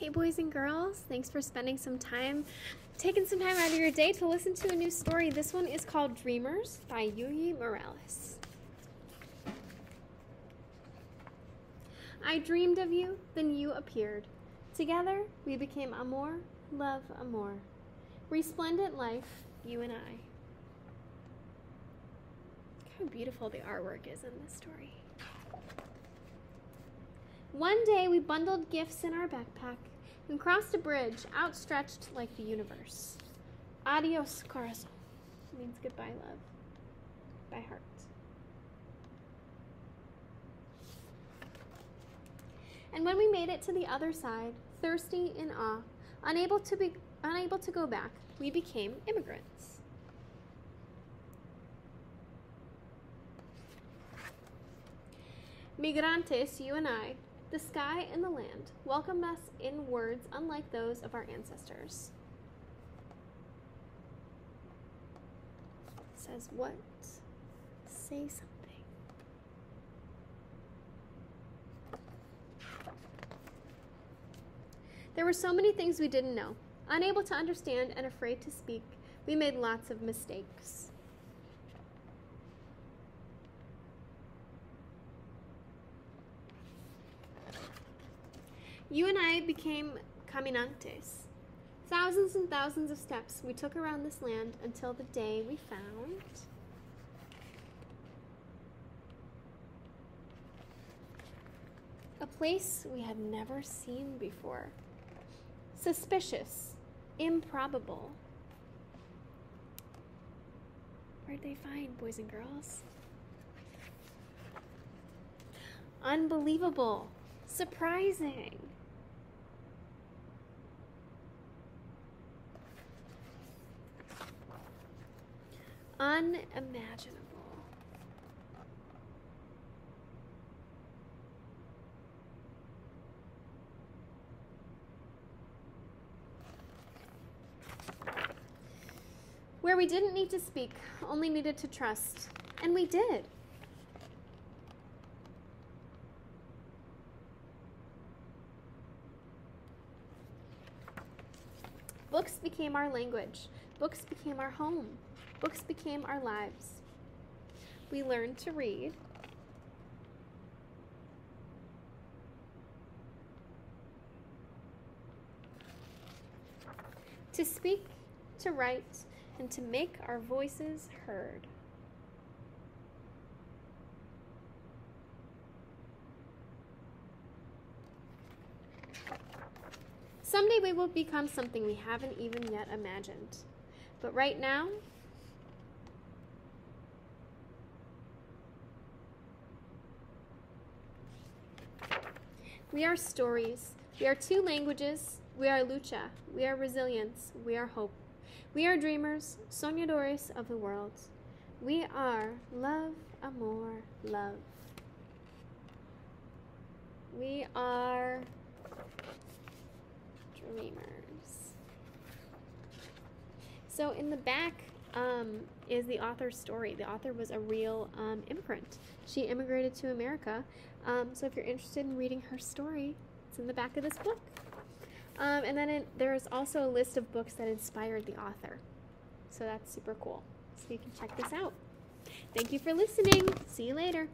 Hey, boys and girls, thanks for spending some time, taking some time out of your day to listen to a new story. This one is called Dreamers by Yuyi Morales. I dreamed of you, then you appeared. Together, we became amor, love, amor. Resplendent life, you and I. Look how beautiful the artwork is in this story. One day we bundled gifts in our backpack and crossed a bridge outstretched like the universe. Adios, corazon means goodbye, love, by heart. And when we made it to the other side, thirsty in awe, unable to be unable to go back, we became immigrants. Migrantes, you and I, the sky and the land welcomed us in words unlike those of our ancestors. It says what? Say something. There were so many things we didn't know. Unable to understand and afraid to speak, we made lots of mistakes. You and I became caminantes. Thousands and thousands of steps we took around this land until the day we found. A place we had never seen before. Suspicious, improbable. Where'd they find, boys and girls? Unbelievable, surprising. Unimaginable. Where we didn't need to speak, only needed to trust. And we did. Books became our language. Books became our home. Books became our lives. We learned to read. To speak, to write, and to make our voices heard. Someday we will become something we haven't even yet imagined. But right now, We are stories. We are two languages. We are lucha. We are resilience. We are hope. We are dreamers, soñadores of the world. We are love, amor, love. We are dreamers. So in the back um, is the author's story. The author was a real um, immigrant. She immigrated to America um, so if you're interested in reading her story, it's in the back of this book. Um, and then it, there is also a list of books that inspired the author. So that's super cool. So you can check this out. Thank you for listening. See you later.